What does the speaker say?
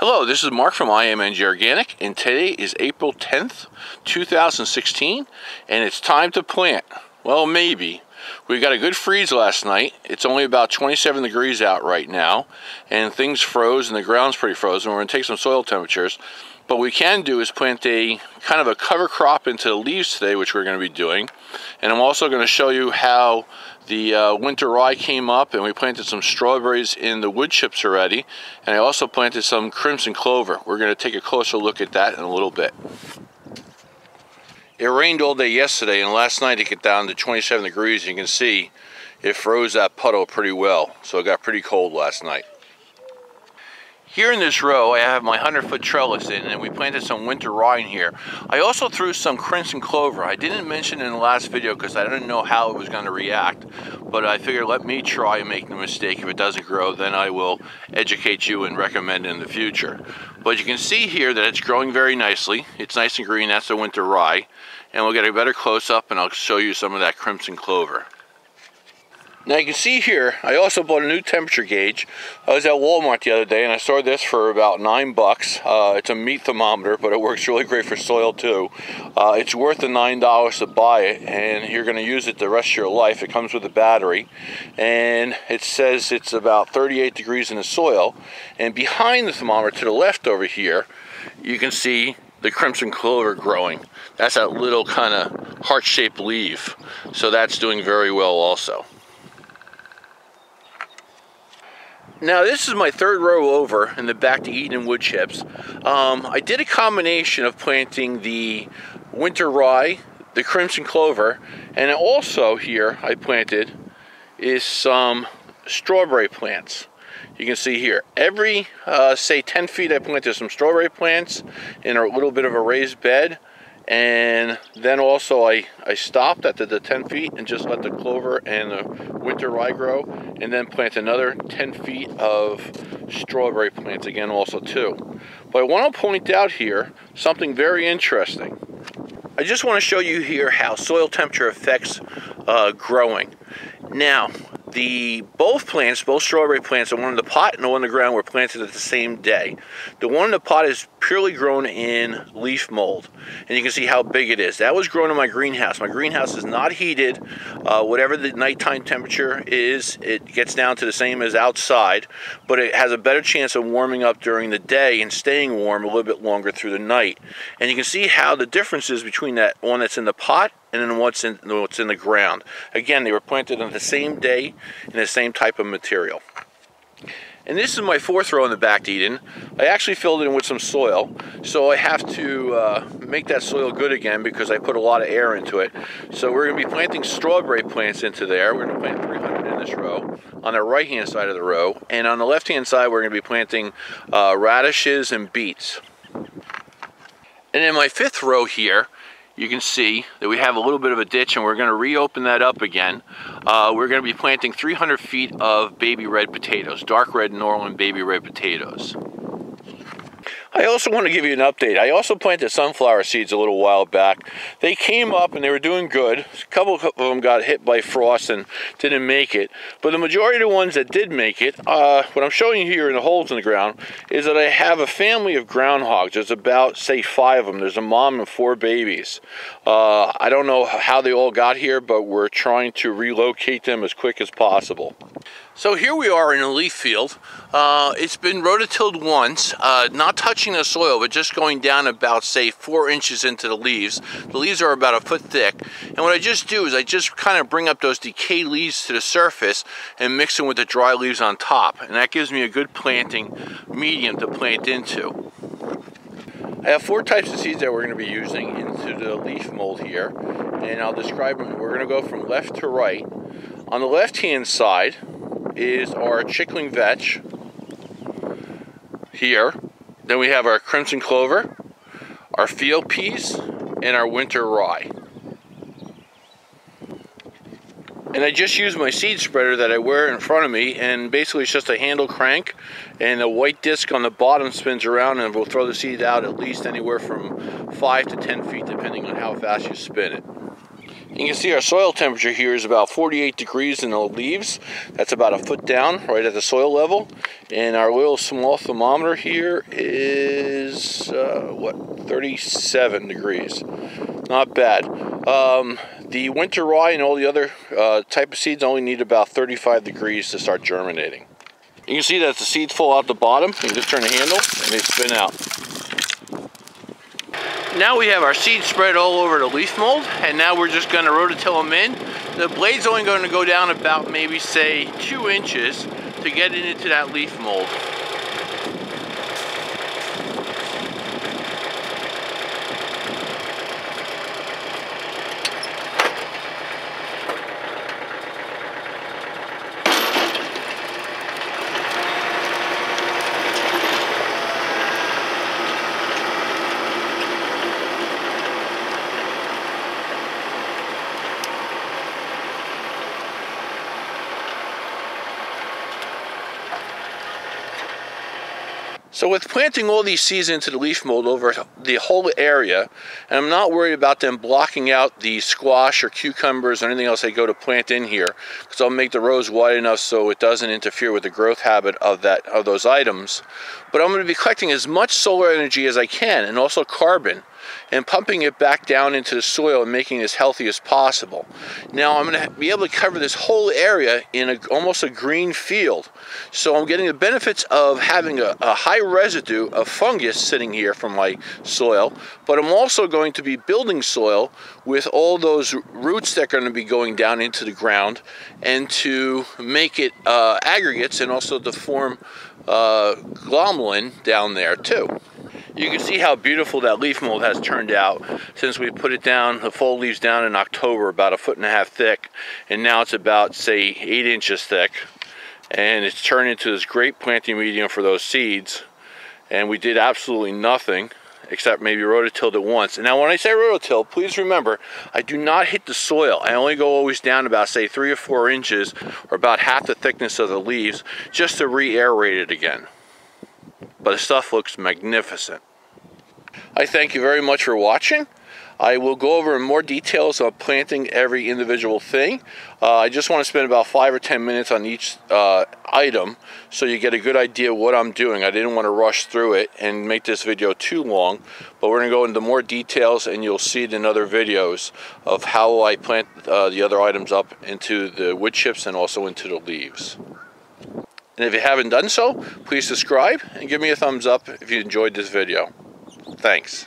Hello, this is Mark from IMNG Organic, and today is April 10th, 2016, and it's time to plant. Well, maybe. We got a good freeze last night. It's only about 27 degrees out right now, and things froze and the ground's pretty frozen. We're going to take some soil temperatures. But what we can do is plant a kind of a cover crop into the leaves today, which we're going to be doing. And I'm also going to show you how the uh, winter rye came up and we planted some strawberries in the wood chips already. And I also planted some crimson clover. We're going to take a closer look at that in a little bit. It rained all day yesterday and last night it got down to 27 degrees. You can see it froze that puddle pretty well. So it got pretty cold last night. Here in this row, I have my 100 foot trellis in and we planted some winter rye in here. I also threw some crimson clover. I didn't mention in the last video because I didn't know how it was going to react, but I figured let me try and make the mistake. If it doesn't grow, then I will educate you and recommend in the future. But you can see here that it's growing very nicely. It's nice and green, that's the winter rye. And we'll get a better close up and I'll show you some of that crimson clover. Now you can see here, I also bought a new temperature gauge. I was at Walmart the other day and I saw this for about nine bucks. Uh, it's a meat thermometer, but it works really great for soil too. Uh, it's worth the nine dollars to buy it, and you're going to use it the rest of your life. It comes with a battery, and it says it's about 38 degrees in the soil. And behind the thermometer to the left over here, you can see the crimson clover growing. That's that little kind of heart-shaped leaf. So that's doing very well also. Now this is my third row over in the back to Eden wood chips. Um, I did a combination of planting the winter rye, the crimson clover, and also here I planted is some strawberry plants. You can see here, every uh, say 10 feet I planted some strawberry plants in a little bit of a raised bed and then also I, I stopped at the, the 10 feet and just let the clover and the winter rye grow and then plant another 10 feet of strawberry plants again also too. But I want to point out here something very interesting. I just want to show you here how soil temperature affects uh, growing. Now, the both plants, both strawberry plants, the one in the pot and the one in the ground were planted at the same day. The one in the pot is purely grown in leaf mold, and you can see how big it is. That was grown in my greenhouse. My greenhouse is not heated. Uh, whatever the nighttime temperature is, it gets down to the same as outside, but it has a better chance of warming up during the day and staying warm a little bit longer through the night. And you can see how the difference is between that one that's in the pot and then what's in what's in the ground. Again, they were planted on the same day in the same type of material. And this is my fourth row in the back Eden. I actually filled it in with some soil, so I have to uh, make that soil good again because I put a lot of air into it. So we're going to be planting strawberry plants into there. We're going to plant 300 in this row on the right-hand side of the row, and on the left-hand side we're going to be planting uh, radishes and beets. And in my fifth row here, you can see that we have a little bit of a ditch and we're going to reopen that up again. Uh, we're going to be planting 300 feet of baby red potatoes, dark red Norland baby red potatoes. I also want to give you an update. I also planted sunflower seeds a little while back. They came up and they were doing good. A couple of them got hit by frost and didn't make it. But the majority of the ones that did make it, uh, what I'm showing you here in the holes in the ground, is that I have a family of groundhogs. There's about, say, five of them. There's a mom and four babies. Uh, I don't know how they all got here, but we're trying to relocate them as quick as possible. So here we are in a leaf field. Uh, it's been rototilled once, uh, not touching the soil, but just going down about, say, four inches into the leaves. The leaves are about a foot thick. And what I just do is I just kind of bring up those decayed leaves to the surface and mix them with the dry leaves on top. And that gives me a good planting medium to plant into. I have four types of seeds that we're going to be using into the leaf mold here. And I'll describe them. We're going to go from left to right. On the left hand side, is our chickling vetch here. Then we have our crimson clover, our field peas, and our winter rye. And I just use my seed spreader that I wear in front of me, and basically it's just a handle crank, and a white disc on the bottom spins around, and will throw the seed out at least anywhere from 5 to 10 feet, depending on how fast you spin it. You can see our soil temperature here is about 48 degrees in the leaves. That's about a foot down, right at the soil level. And our little small thermometer here is, uh, what, 37 degrees. Not bad. Um, the winter rye and all the other uh, type of seeds only need about 35 degrees to start germinating. You can see that the seeds fall out the bottom. You just turn the handle and they spin out. Now we have our seeds spread all over the leaf mold and now we're just going to rototill them in. The blade's only going to go down about maybe say two inches to get it into that leaf mold. So with planting all these seeds into the leaf mold over the whole area, and I'm not worried about them blocking out the squash or cucumbers or anything else they go to plant in here, because I'll make the rows wide enough so it doesn't interfere with the growth habit of that of those items. But I'm going to be collecting as much solar energy as I can, and also carbon, and pumping it back down into the soil and making it as healthy as possible. Now I'm going to be able to cover this whole area in a, almost a green field. So I'm getting the benefits of having a, a high residue of fungus sitting here from my soil, but I'm also going to be building soil with all those roots that are going to be going down into the ground and to make it uh, aggregates and also to form uh, down there too. You can see how beautiful that leaf mold has turned out since we put it down, the full leaves down in October, about a foot and a half thick, and now it's about, say, eight inches thick. And it's turned into this great planting medium for those seeds. And we did absolutely nothing except maybe rototilled it once. And now when I say rototill, please remember, I do not hit the soil. I only go always down about say three or four inches or about half the thickness of the leaves just to re-aerate it again. But the stuff looks magnificent. I thank you very much for watching. I will go over in more details on planting every individual thing. Uh, I just want to spend about five or ten minutes on each uh, item so you get a good idea what I'm doing. I didn't want to rush through it and make this video too long, but we're going to go into more details and you'll see it in other videos of how I plant uh, the other items up into the wood chips and also into the leaves. And if you haven't done so, please subscribe and give me a thumbs up if you enjoyed this video. Thanks.